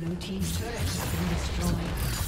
Blue Team's turret has been destroyed.